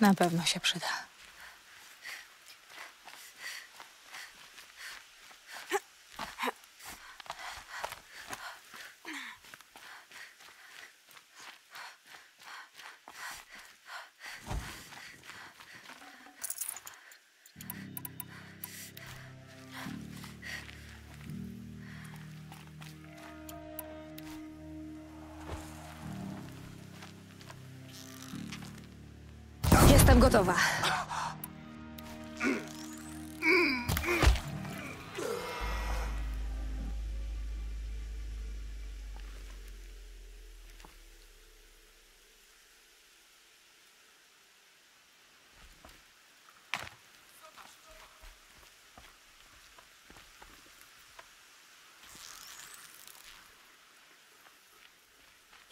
Na pewno się przyda. Jestem gotowa.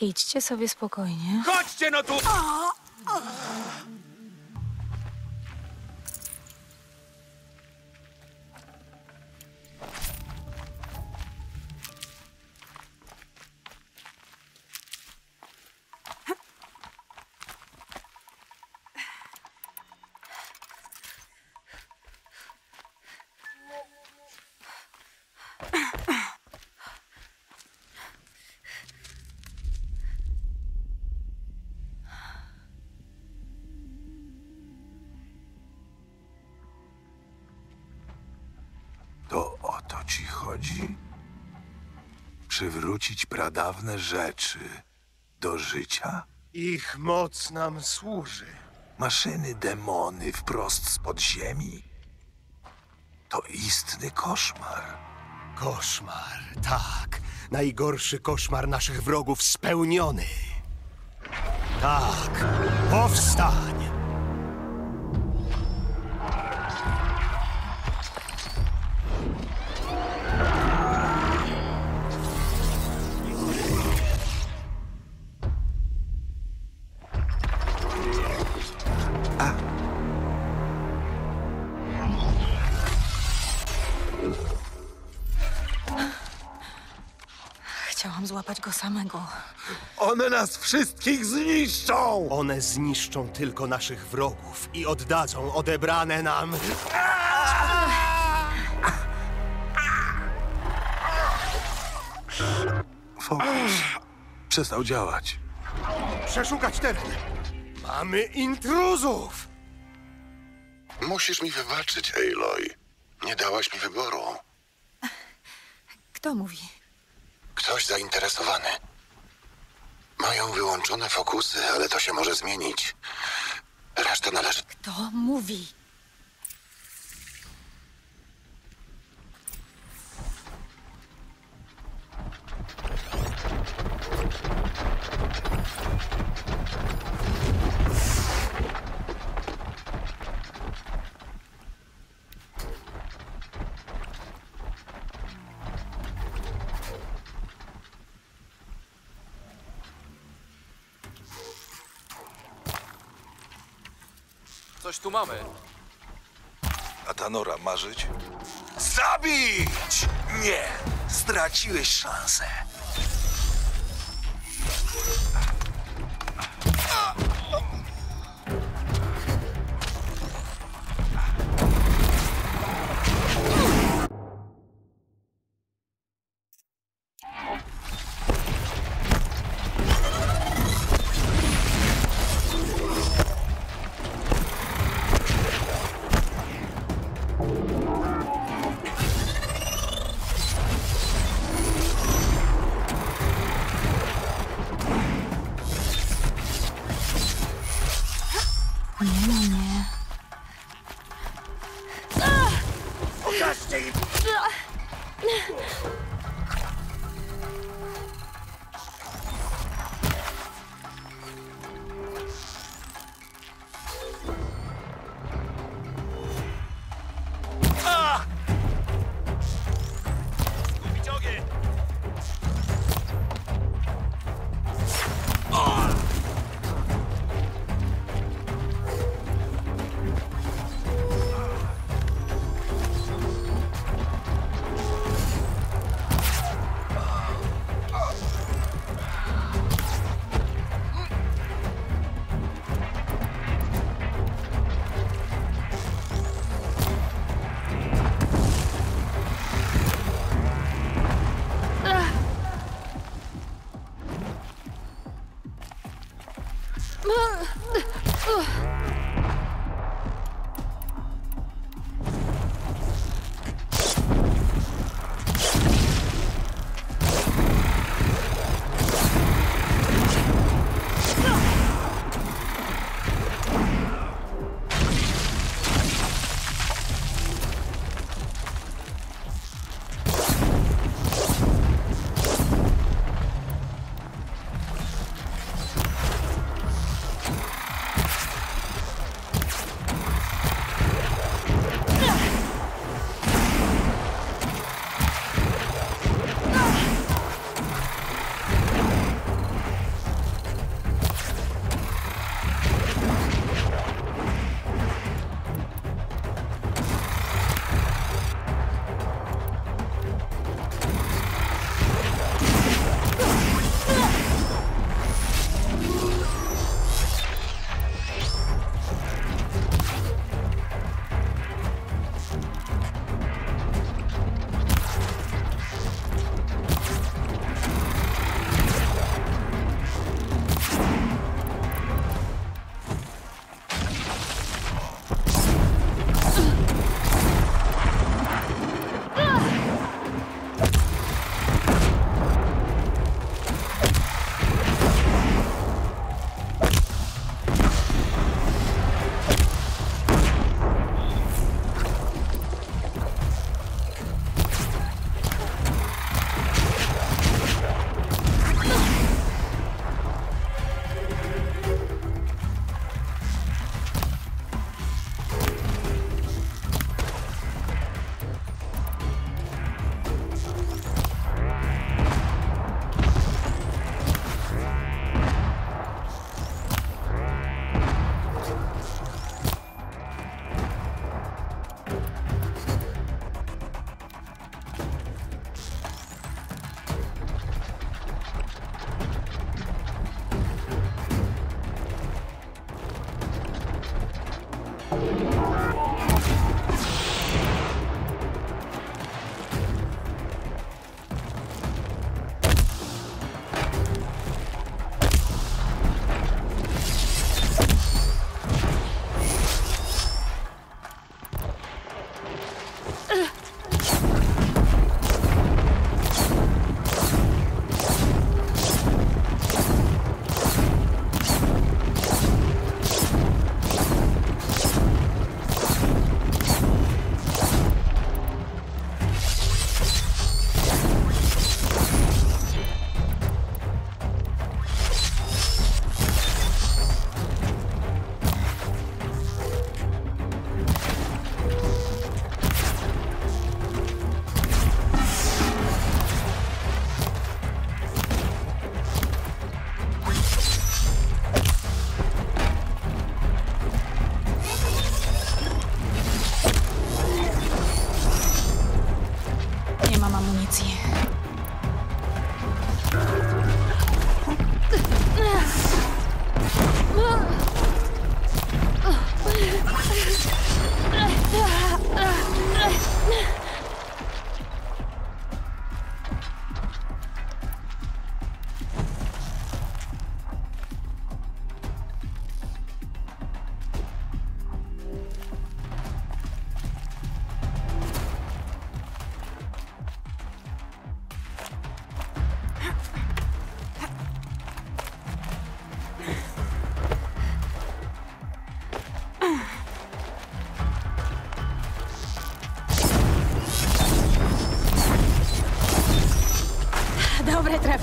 Idźcie sobie spokojnie. Chodźcie no tu! To Przywrócić pradawne rzeczy do życia? Ich moc nam służy. Maszyny demony wprost z podziemi? To istny koszmar. Koszmar, tak. Najgorszy koszmar naszych wrogów spełniony. Tak, powstań! Złapać go samego. One nas wszystkich zniszczą! One zniszczą tylko naszych wrogów i oddadzą odebrane nam. Fokus przestał działać. Przeszukać teren. Mamy intruzów! Musisz mi wybaczyć, Aloy. Nie dałaś mi wyboru. Kto mówi? Ktoś zainteresowany. Mają wyłączone fokusy, ale to się może zmienić. Resztę należy. Kto mówi? Tu mamy. A ta Nora ma? Zabić! Nie! Straciłeś szansę.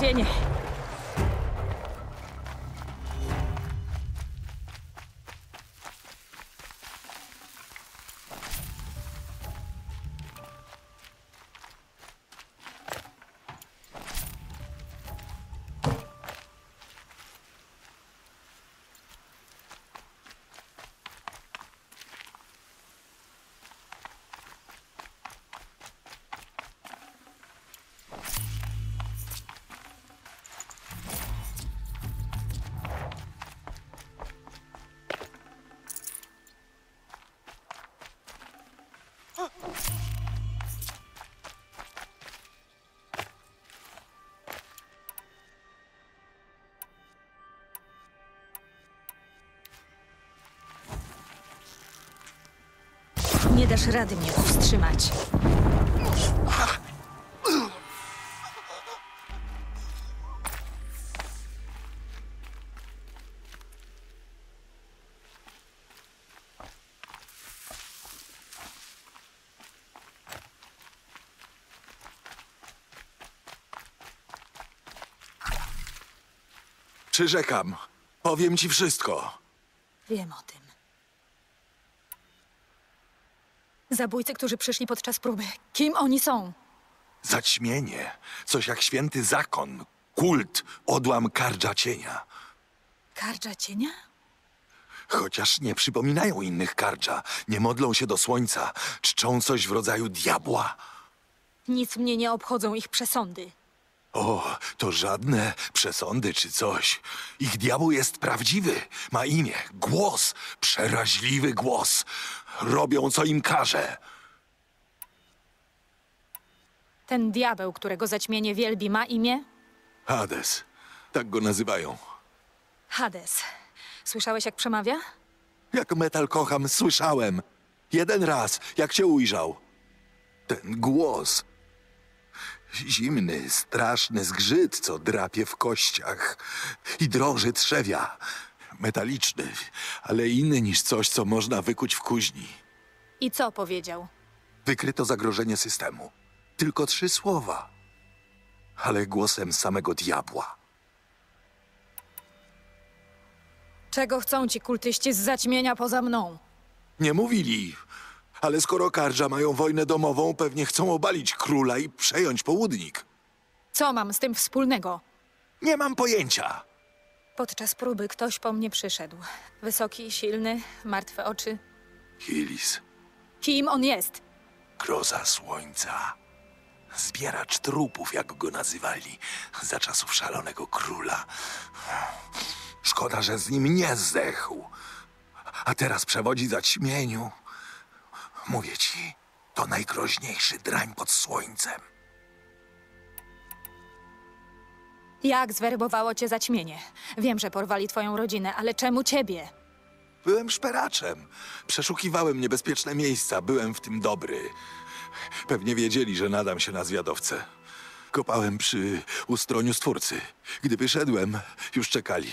谢谢你。Nie dasz rady mnie powstrzymać. Przyrzekam. Powiem ci wszystko. Wiem o tym. Zabójcy, którzy przyszli podczas próby. Kim oni są? Zaćmienie. Coś jak święty zakon. Kult. Odłam kardża cienia. Kardża cienia? Chociaż nie przypominają innych kardża. Nie modlą się do słońca. Czczą coś w rodzaju diabła. Nic mnie nie obchodzą ich przesądy. O, to żadne przesądy czy coś. Ich diabeł jest prawdziwy. Ma imię, głos, przeraźliwy głos. Robią, co im każe. Ten diabeł, którego zaćmienie wielbi, ma imię? Hades. Tak go nazywają. Hades. Słyszałeś, jak przemawia? Jak metal kocham, słyszałem. Jeden raz, jak cię ujrzał. Ten głos. Zimny, straszny zgrzyt, co drapie w kościach i drąży trzewia. Metaliczny, ale inny niż coś, co można wykuć w kuźni. I co powiedział? Wykryto zagrożenie systemu. Tylko trzy słowa. Ale głosem samego diabła. Czego chcą ci kultyści z zaćmienia poza mną? Nie mówili. Ale skoro Kardża mają wojnę domową, pewnie chcą obalić króla i przejąć południk. Co mam z tym wspólnego? Nie mam pojęcia. Podczas próby ktoś po mnie przyszedł. Wysoki, silny, martwe oczy. Hilis, Kim on jest? groza słońca. Zbieracz trupów, jak go nazywali, za czasów szalonego króla. Szkoda, że z nim nie zdechł. A teraz przewodzi zaćmieniu. Mówię ci, to najgroźniejszy drań pod słońcem. Jak zwerbowało cię zaćmienie? Wiem, że porwali twoją rodzinę, ale czemu ciebie? Byłem szperaczem. Przeszukiwałem niebezpieczne miejsca. Byłem w tym dobry. Pewnie wiedzieli, że nadam się na zwiadowcę. Kopałem przy ustroniu stwórcy. Gdy wyszedłem, już czekali.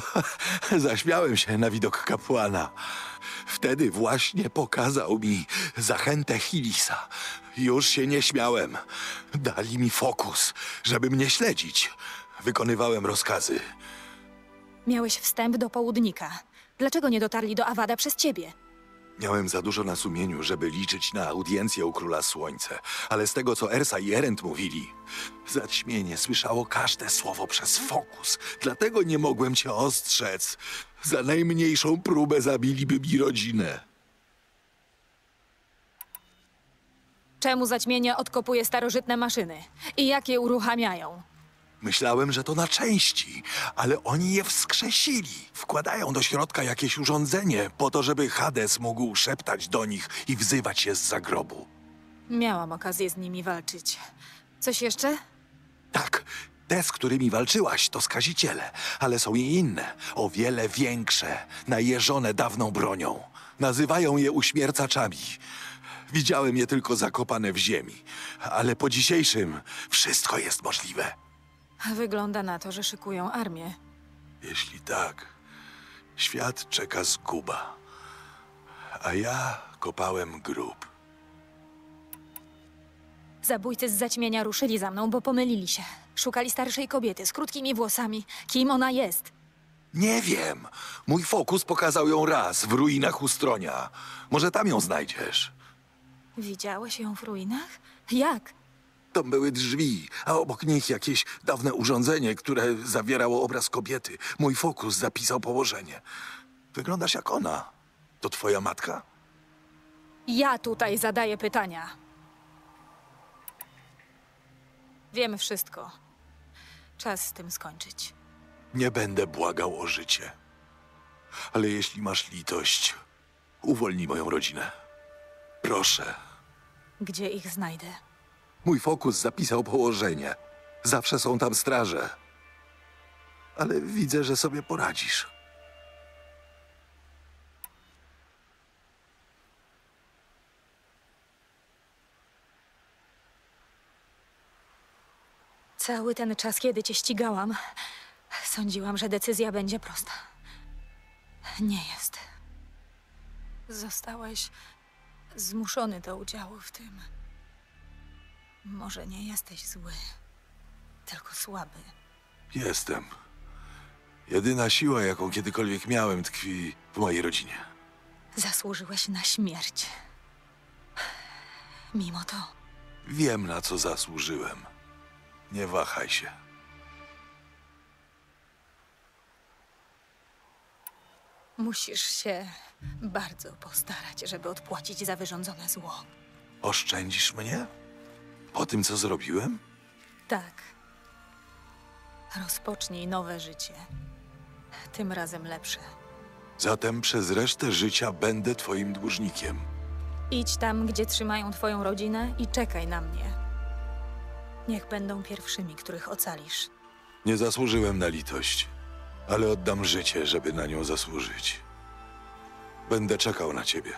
Zaśmiałem się na widok kapłana. Wtedy właśnie pokazał mi zachętę Hilisa. Już się nie śmiałem. Dali mi fokus, żeby mnie śledzić. Wykonywałem rozkazy. Miałeś wstęp do południka. Dlaczego nie dotarli do Awada przez ciebie? Miałem za dużo na sumieniu, żeby liczyć na audiencję u Króla Słońce, ale z tego, co Ersa i Erend mówili, zaćmienie słyszało każde słowo przez fokus, dlatego nie mogłem cię ostrzec. Za najmniejszą próbę zabiliby mi rodzinę. Czemu zaćmienie odkopuje starożytne maszyny? I jak je uruchamiają? Myślałem, że to na części, ale oni je wskrzesili. Wkładają do środka jakieś urządzenie po to, żeby Hades mógł szeptać do nich i wzywać je z zagrobu. Miałam okazję z nimi walczyć. Coś jeszcze? Tak, te, z którymi walczyłaś, to skaziciele, ale są i inne, o wiele większe, najeżone dawną bronią. Nazywają je uśmiercaczami. Widziałem je tylko zakopane w ziemi, ale po dzisiejszym wszystko jest możliwe. Wygląda na to, że szykują armię. Jeśli tak, świat czeka zguba, a ja kopałem grób. Zabójcy z zaćmienia ruszyli za mną, bo pomylili się. Szukali starszej kobiety z krótkimi włosami. Kim ona jest? Nie wiem. Mój fokus pokazał ją raz w ruinach Ustronia. Może tam ją znajdziesz. Widziałeś ją w ruinach? Jak? Tam były drzwi, a obok nich jakieś dawne urządzenie, które zawierało obraz kobiety. Mój fokus zapisał położenie. Wyglądasz jak ona. To twoja matka? Ja tutaj zadaję pytania. Wiemy wszystko. Czas z tym skończyć. Nie będę błagał o życie. Ale jeśli masz litość, uwolnij moją rodzinę. Proszę. Gdzie ich znajdę? Mój fokus zapisał położenie. Zawsze są tam straże. Ale widzę, że sobie poradzisz. Cały ten czas, kiedy cię ścigałam, sądziłam, że decyzja będzie prosta. Nie jest. Zostałeś zmuszony do udziału w tym. Może nie jesteś zły, tylko słaby. Jestem. Jedyna siła, jaką kiedykolwiek miałem, tkwi w mojej rodzinie. Zasłużyłeś na śmierć. Mimo to Wiem, na co zasłużyłem. Nie wahaj się. musisz się bardzo postarać, żeby odpłacić za wyrządzone zło. Oszczędzisz mnie? Po tym, co zrobiłem? Tak. Rozpocznij nowe życie. Tym razem lepsze. Zatem przez resztę życia będę twoim dłużnikiem. Idź tam, gdzie trzymają twoją rodzinę i czekaj na mnie. Niech będą pierwszymi, których ocalisz. Nie zasłużyłem na litość, ale oddam życie, żeby na nią zasłużyć. Będę czekał na ciebie.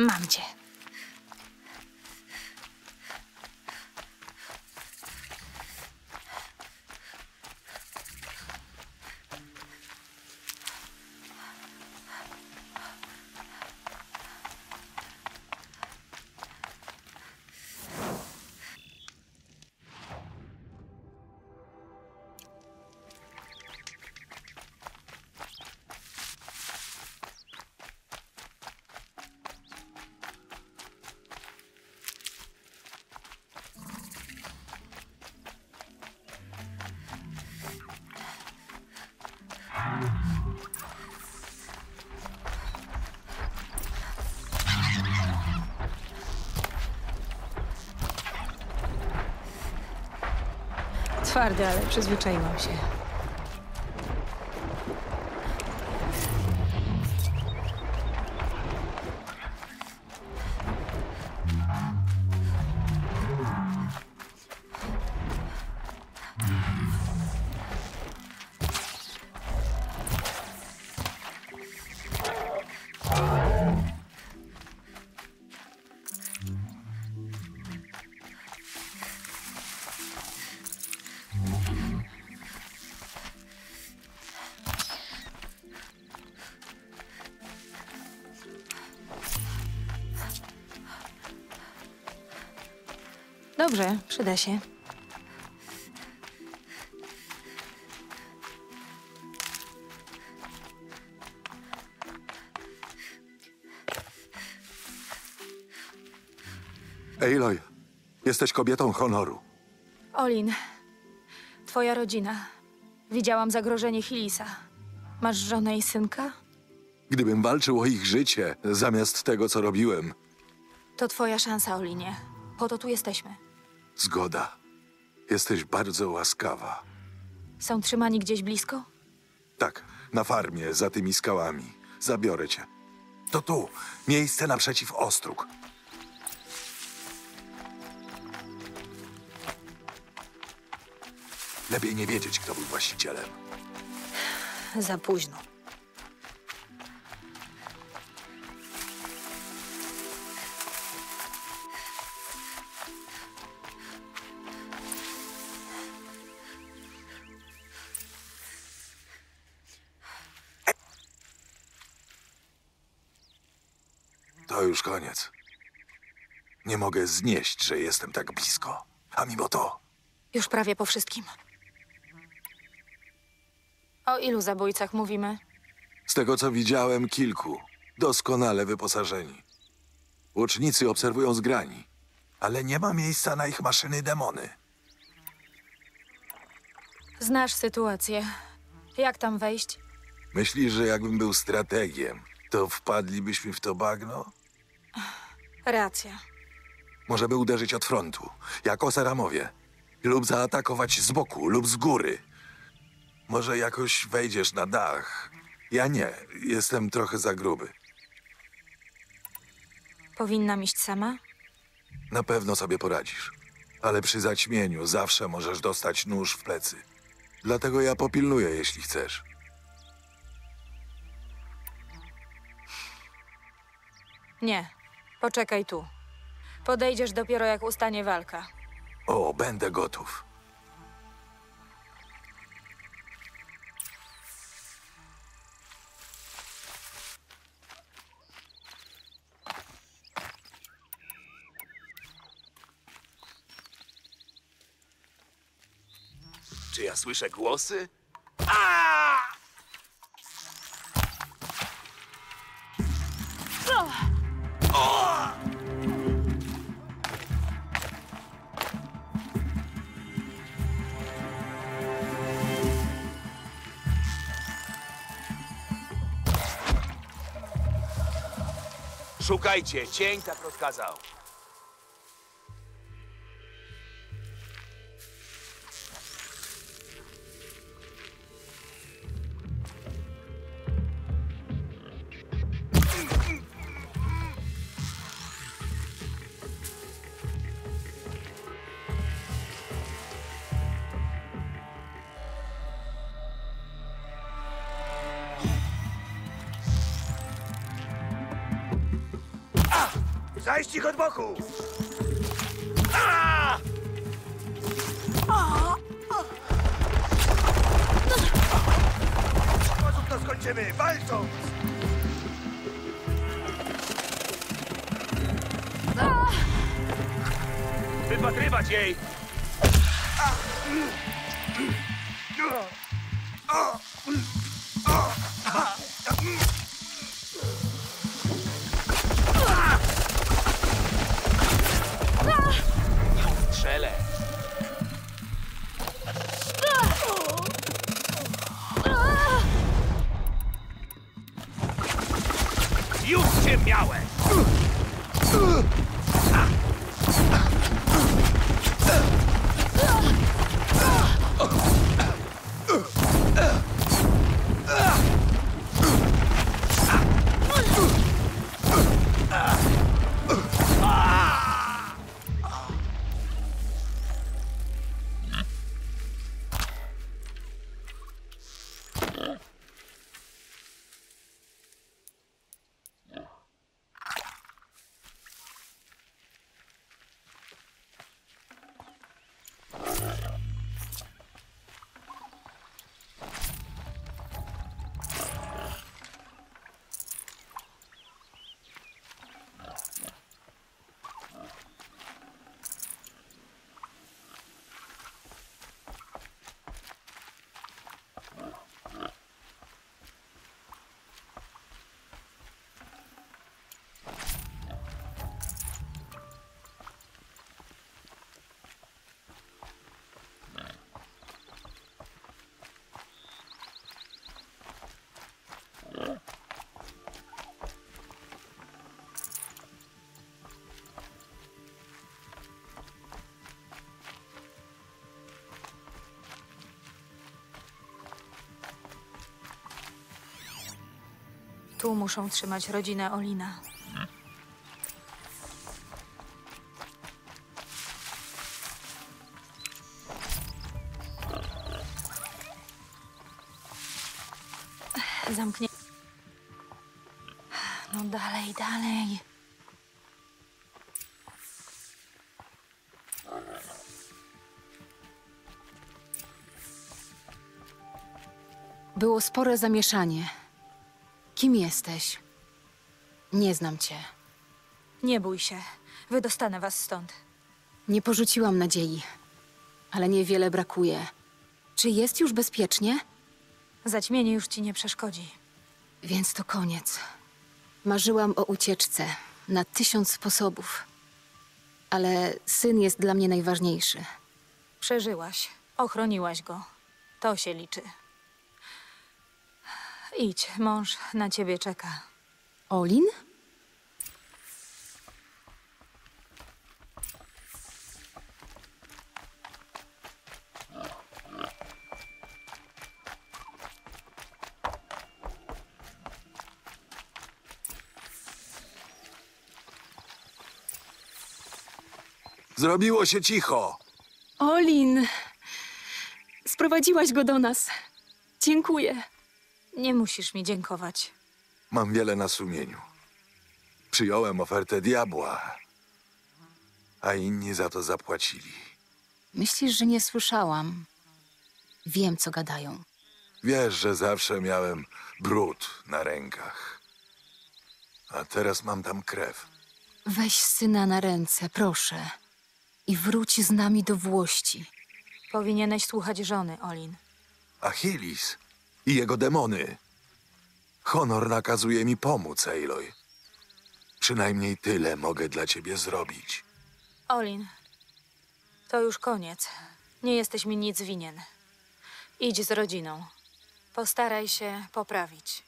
Mam cię. Twardy, ale przyzwyczaiłam się. Dobrze, przyda się. Aloy, jesteś kobietą honoru. Olin, twoja rodzina. Widziałam zagrożenie Hilisa. Masz żonę i synka? Gdybym walczył o ich życie zamiast tego, co robiłem, To twoja szansa, Olinie. Po to tu jesteśmy. Zgoda. Jesteś bardzo łaskawa. Są trzymani gdzieś blisko? Tak, na farmie, za tymi skałami. Zabiorę cię. To tu, miejsce naprzeciw ostróg. Lepiej nie wiedzieć, kto był właścicielem. Za późno. Już koniec. Nie mogę znieść, że jestem tak blisko. A mimo to Już prawie po wszystkim. O ilu zabójcach mówimy? Z tego co widziałem, kilku. Doskonale wyposażeni. Łucznicy obserwują z grani, ale nie ma miejsca na ich maszyny demony. Znasz sytuację. Jak tam wejść? Myślisz, że jakbym był strategiem, to wpadlibyśmy w to bagno? Racja. Możemy uderzyć od frontu, jak o Saramowie. Lub zaatakować z boku, lub z góry. Może jakoś wejdziesz na dach. Ja nie, jestem trochę za gruby. Powinnam iść sama? Na pewno sobie poradzisz. Ale przy zaćmieniu zawsze możesz dostać nóż w plecy. Dlatego ja popilnuję, jeśli chcesz. Nie. Poczekaj tu. Podejdziesz dopiero jak ustanie walka. O, będę gotów. Czy ja słyszę głosy? Szukajcie, cień tak rozkazał. Zajść ich od boku! A! W sposób to skończymy, walcząc! Wypatrywać jej! Strzelę! Tu muszą trzymać rodzinę Olina. Zamknie. No dalej, dalej. Było spore zamieszanie. Kim jesteś? Nie znam cię. Nie bój się. Wydostanę was stąd. Nie porzuciłam nadziei, ale niewiele brakuje. Czy jest już bezpiecznie? Zaćmienie już ci nie przeszkodzi. Więc to koniec. Marzyłam o ucieczce na tysiąc sposobów. Ale syn jest dla mnie najważniejszy. Przeżyłaś. Ochroniłaś go. To się liczy. Idź, mąż na ciebie czeka. Olin? Zrobiło się cicho. Olin! Sprowadziłaś go do nas. Dziękuję. Nie musisz mi dziękować. Mam wiele na sumieniu. Przyjąłem ofertę diabła, a inni za to zapłacili. Myślisz, że nie słyszałam? Wiem, co gadają. Wiesz, że zawsze miałem brud na rękach. A teraz mam tam krew. Weź syna na ręce, proszę. I wróć z nami do Włości. Powinieneś słuchać żony, Olin. Achilles i jego demony. Honor nakazuje mi pomóc, Aloy. Przynajmniej tyle mogę dla ciebie zrobić. Olin, to już koniec. Nie jesteś mi nic winien. Idź z rodziną. Postaraj się poprawić.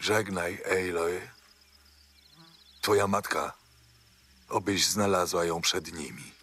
Żegnaj, Aloy. Twoja matka, obyś znalazła ją przed nimi.